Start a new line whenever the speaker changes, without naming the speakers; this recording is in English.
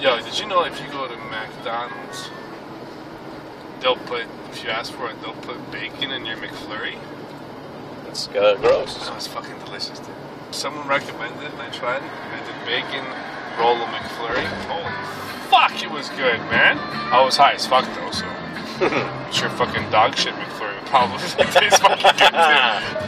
Yo, did you know if you go to McDonald's, they'll put if you ask for it, they'll put bacon in your McFlurry.
That's uh, gross.
No, it's fucking delicious, dude. Someone recommended it and I tried it. I did bacon Rolo McFlurry. Holy fuck, it was good, man. I was high as fuck though, so. your fucking dog shit McFlurry probably taste fucking good too.